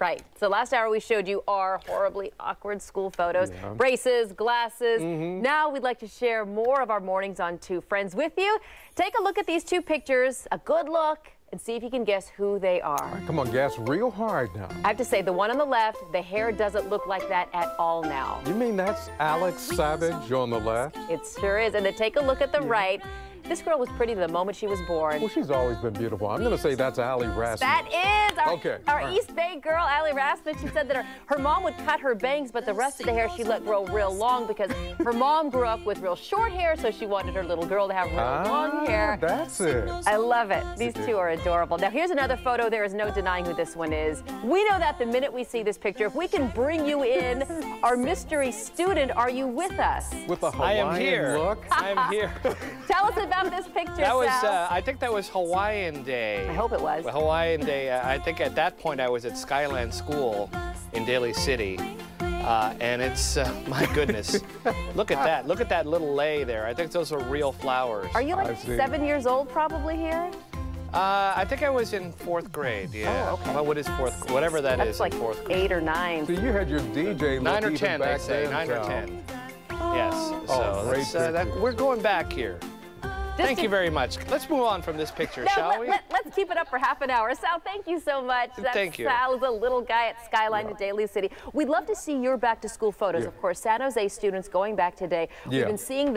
Right. So last hour we showed you our horribly awkward school photos, Yeah. braces, glasses. Mm-hmm. Now we'd like to share more of our mornings on Two Friends with you. Take a look at these two pictures, a good look, and see if you can guess who they are. Come on, guess real hard now. I have to say, the one on the left, the hair doesn't look like that at all now. You mean that's Alex Savidge on the left? It sure is. And then take a look at the right. This girl was pretty the moment she was born. Well, she's always been beautiful. I'm going to say that's Allie Rasmussen. That is our, Okay, our all right. East Bay girl, Allie Rasmussen. She said that her, her mom would cut her bangs, but the rest of the hair she let grow real long because her mom grew up with real short hair, so she wanted her little girl to have real long Ah, hair. That's it. I love it. These two are adorable. Now, here's another photo. There is no denying who this one is. We know that the minute we see this picture, if we can bring you in, our mystery student, are you with us? With a I Hawaiian am here. look. I am here. Tell us about this picture, that was, uh, I think that was Hawaiian Day. I hope it was. Hawaiian Day. uh, I think at that point I was at Skyline School in Daly City. Uh, and it's, uh, my goodness, look at that. Look at that little lei there. I think those are real flowers. Are you like seven years old probably here? Uh, I think I was in fourth grade, yeah. Oh, okay. Well, what is fourth, whatever that is That's like in fourth grade. eight or nine. So you had your DJ look Nine or ten, they say, nine or ten. Yes, Oh, so great that's, uh, that, we're going back here. Just Thank you very much. Let's move on from this picture, No, shall let, we? Let, us keep it up for half an hour. Sal, thank you so much. That's Thank you. Sal is a little guy at Skyline in Daly City. We'd love to see your back to school photos. Yeah. Of course, San Jose students going back today. We've been seeing